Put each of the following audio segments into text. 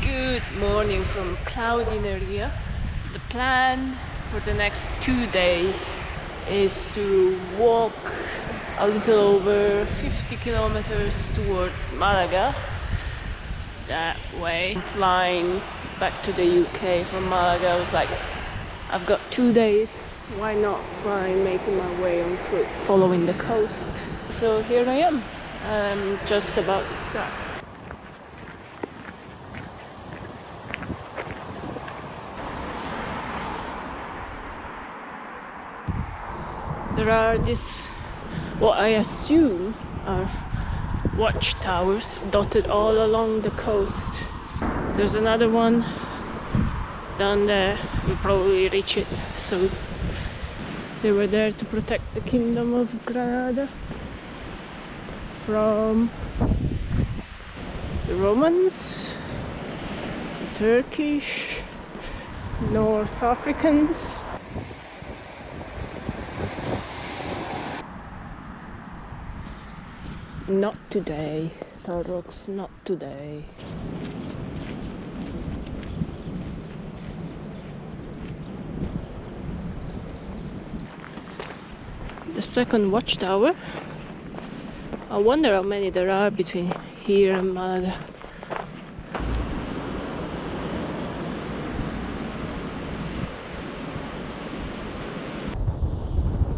Good morning from Cloudineria. The plan for the next two days is to walk a little over 50 kilometers towards Malaga. That way, flying back to the UK from Malaga, I was like, I've got two days. Why not try making my way on foot, following the coast? So here I am. I'm just about to start. There are these, what I assume are watchtowers dotted all along the coast. There's another one down there. We'll probably reach it soon. They were there to protect the Kingdom of Granada from the Romans, the Turkish, North Africans. Not today, Tarrox, not today. The second watchtower. I wonder how many there are between here and Malaga.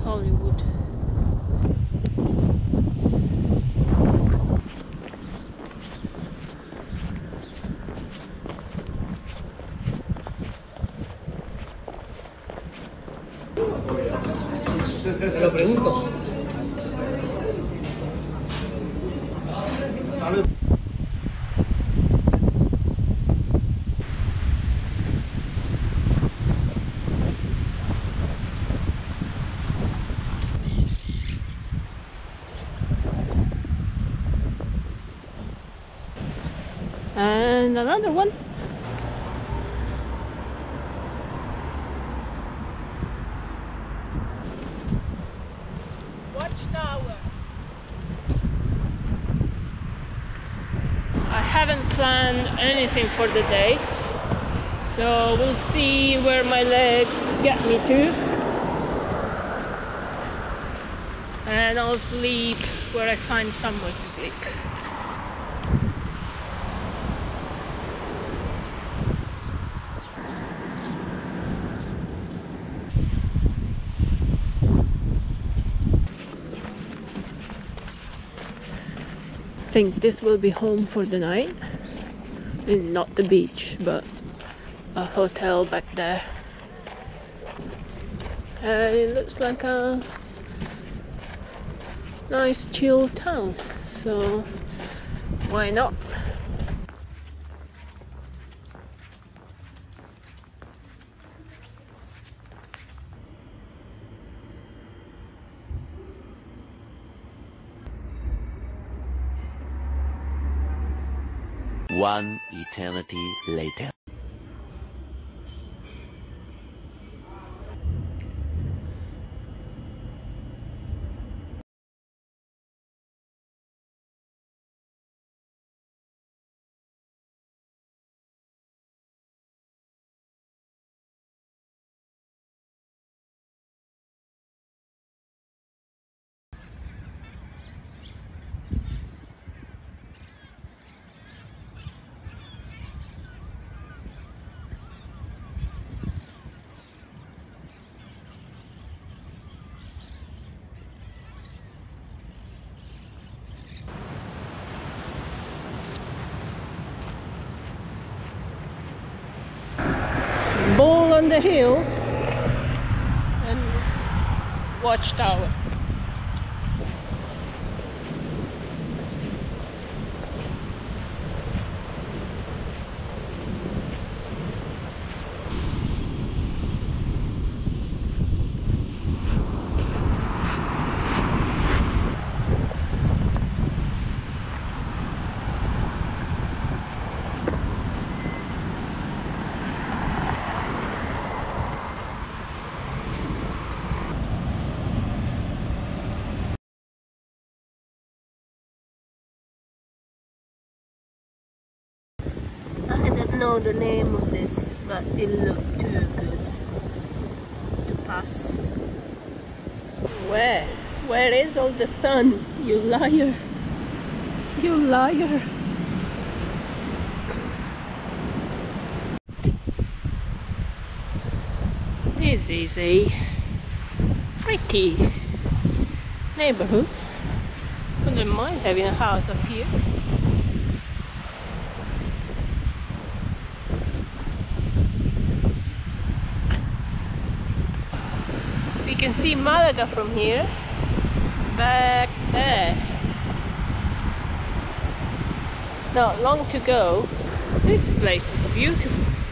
Hollywood. Lo pregunto. And another one. Watchtower. I haven't planned anything for the day, so we'll see where my legs get me to. And I'll sleep where I find somewhere to sleep. Think this will be home for the night. Mean, not the beach, but a hotel back there. And it looks like a nice chill town, so why not? One eternity later. Ball on the hill and watchtower. Know the name of this, but it looked too good to pass. Where? Where is all the sun? You liar! You liar! This is a pretty neighborhood. Wouldn't mind having a house up here. Can see Malaga from here. Back there. Not long to go. This place is beautiful.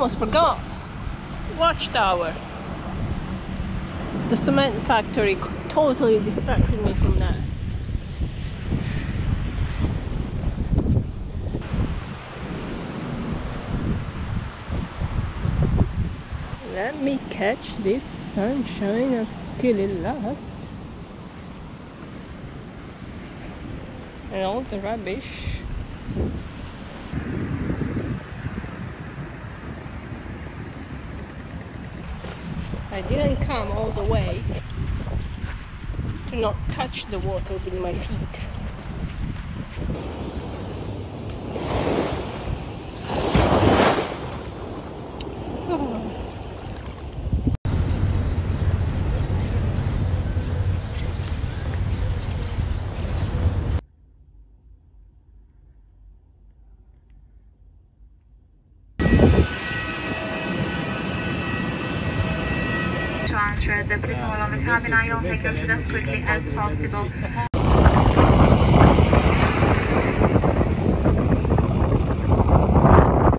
Almost forgot. Watchtower. The cement factory totally distracted me from that. Let me catch this sunshine until it lasts. And all the rubbish. I didn't come all the way to not touch the water with my feet. Answer the hold on the cabin. I will take them as quickly as possible.